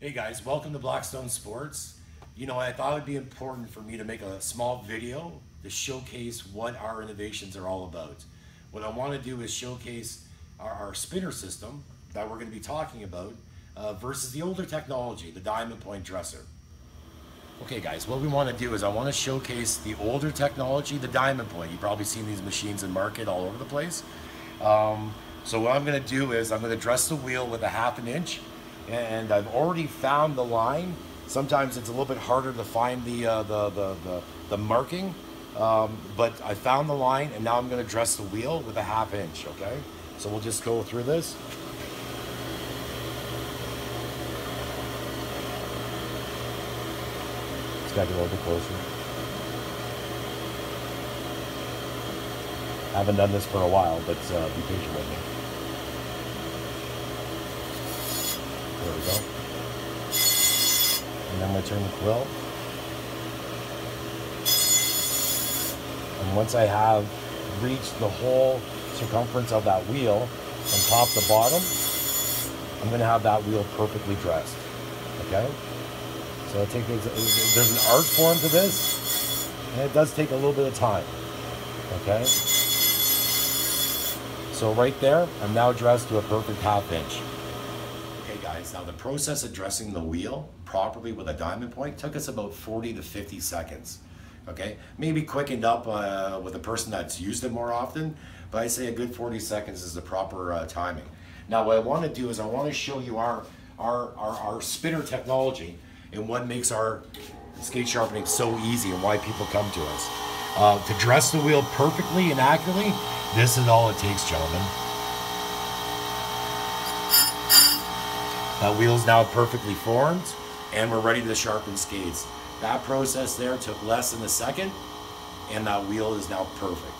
Hey guys, welcome to Blackstone Sports. You know, I thought it'd be important for me to make a small video to showcase what our innovations are all about. What I want to do is showcase our, our spinner system that we're going to be talking about uh, versus the older technology, the diamond point dresser. Okay guys, what we want to do is I want to showcase the older technology, the diamond point. You've probably seen these machines in market all over the place. Um, so what I'm going to do is I'm going to dress the wheel with a half an inch and I've already found the line. Sometimes it's a little bit harder to find the uh, the, the, the, the, marking, um, but I found the line and now I'm going to dress the wheel with a half inch, okay? So we'll just go through this. Let's get a little bit closer. I haven't done this for a while, but uh, be patient with me. We go. And I'm going to turn the quill. And once I have reached the whole circumference of that wheel from top to bottom, I'm going to have that wheel perfectly dressed. Okay? So it takes, there's an art form to this, and it does take a little bit of time. Okay? So right there, I'm now dressed to a perfect half inch guys. Now the process of dressing the wheel properly with a diamond point took us about 40 to 50 seconds. Okay, maybe quickened up uh, with a person that's used it more often, but I say a good 40 seconds is the proper uh, timing. Now what I want to do is I want to show you our, our, our, our spinner technology and what makes our skate sharpening so easy and why people come to us. Uh, to dress the wheel perfectly and accurately, this is all it takes, gentlemen. That wheel's now perfectly formed and we're ready to sharpen skates. That process there took less than a second and that wheel is now perfect.